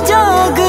जाग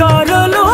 করলো